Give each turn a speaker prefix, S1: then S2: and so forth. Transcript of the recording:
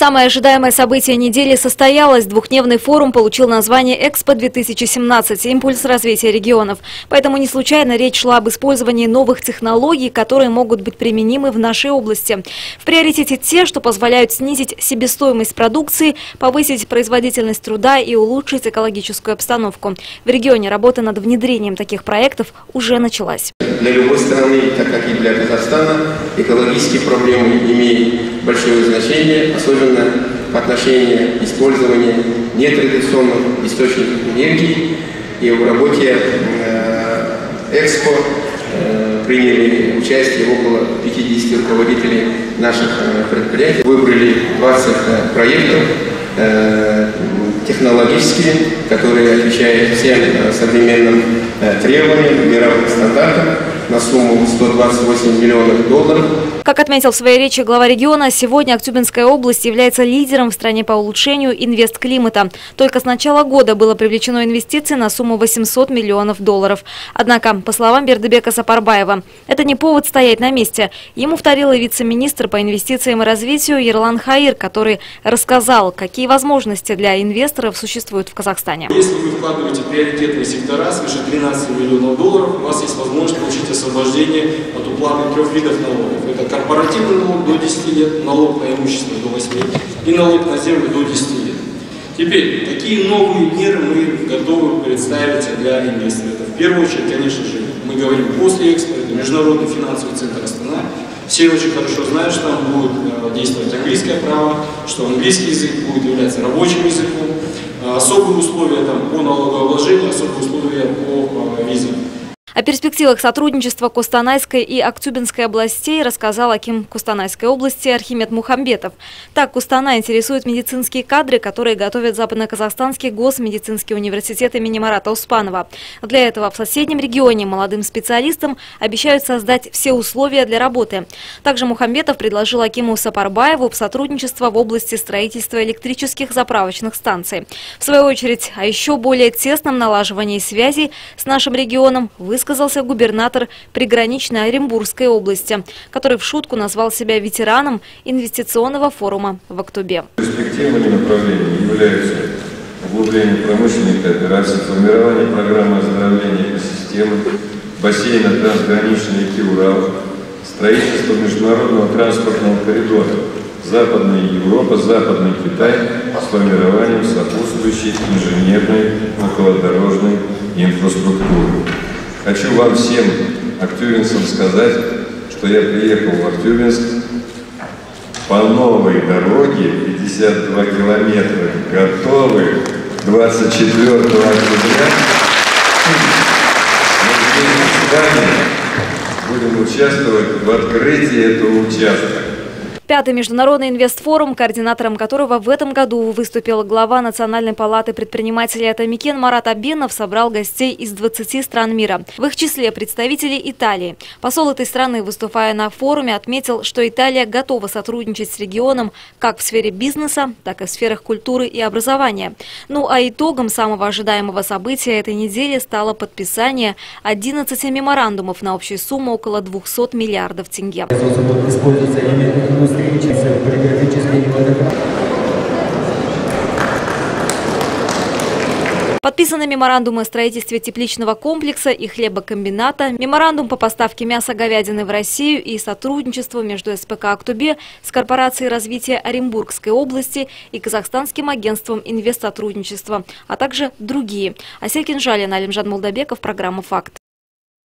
S1: Самое ожидаемое событие недели состоялось. Двухдневный форум получил название «Экспо-2017. Импульс развития регионов». Поэтому не случайно речь шла об использовании новых технологий, которые могут быть применимы в нашей области. В приоритете те, что позволяют снизить себестоимость продукции, повысить производительность труда и улучшить экологическую обстановку. В регионе работа над внедрением таких проектов уже началась.
S2: Для любой страны, так как и для Казахстана, экологические проблемы имеют большое значение, особенно в отношении использования нетрадиционных источников энергии. И в работе э, Экспо э, приняли участие около 50 руководителей наших э, предприятий. Выбрали 20 проектов технологические, которые отвечают всем современным требованиям, мировым стандартам на сумму 128 миллионов долларов.
S1: Как отметил в своей речи глава региона, сегодня Актюбинская область является лидером в стране по улучшению инвестклимата. Только с начала года было привлечено инвестиций на сумму 800 миллионов долларов. Однако, по словам Бердыбека Сапарбаева, это не повод стоять на месте. Ему вторил и вице-министр по инвестициям и развитию Ерлан Хаир, который рассказал, какие возможности для инвесторов существуют в Казахстане.
S3: Если вы вкладываете приоритетные сектора свыше 13 миллионов долларов, у вас есть возможность получить освобождение от уплаты трех видов налогов. Это корпоративный налог до 10 лет, налог на имущество до 8 и налог на землю до 10 лет. Теперь, какие новые меры мы готовы представить для инвесторов? Это в первую очередь, конечно же, мы говорим после экспо, это Международный финансовый центр Астана. Все очень хорошо знают, что там будет э, действовать английское право, что английский язык будет являться рабочим языком. Э, особые условия там, по налогообложению, особые условия по э, визам.
S1: О перспективах сотрудничества Кустанайской и Актюбинской областей рассказал Аким Кустанайской области Архимед Мухамбетов. Так, Кустана интересует медицинские кадры, которые готовят Западно-Казахстанский госмедицинский университет имени Марата Успанова. Для этого в соседнем регионе молодым специалистам обещают создать все условия для работы. Также Мухамбетов предложил Акиму Сапарбаеву сотрудничество в области строительства электрических заправочных станций. В свою очередь, о еще более тесном налаживании связей с нашим регионом вы высказался губернатор приграничной Оренбургской области, который в шутку назвал себя ветераном инвестиционного форума в Актубе.
S4: Перспективными направлениями являются углубление промышленной кооперации, формирование программы оздоровления экосистемы, бассейна трансграничной реки Урал, строительство международного транспортного коридора Западная Европа, Западный Китай с формированием сопутствующей инженерной околодорожной инфраструктуры. Хочу вам всем, актюбинцам, сказать, что я приехал в Актюбинск по новой дороге, 52 километра, готовы 24 октября. Будем участвовать в открытии этого участка.
S1: Пятый международный инвестфорум, координатором которого в этом году выступил глава Национальной палаты предпринимателей Атамикен Марат Абенов, собрал гостей из 20 стран мира. В их числе представители Италии. Посол этой страны, выступая на форуме, отметил, что Италия готова сотрудничать с регионом как в сфере бизнеса, так и в сферах культуры и образования. Ну а итогом самого ожидаемого события этой недели стало подписание 11 меморандумов на общую сумму около 200 миллиардов тенге. Используется встречи с полиграфическими Подписаны меморандумы о строительстве тепличного комплекса и хлебокомбината, меморандум по поставке мяса говядины в Россию и сотрудничество между СПК «Актубе» с Корпорацией развития Оренбургской области и Казахстанским агентством инвестсотрудничества, а также другие. Асель Кинжалин, Алимжан Молдобеков, программа «Факт».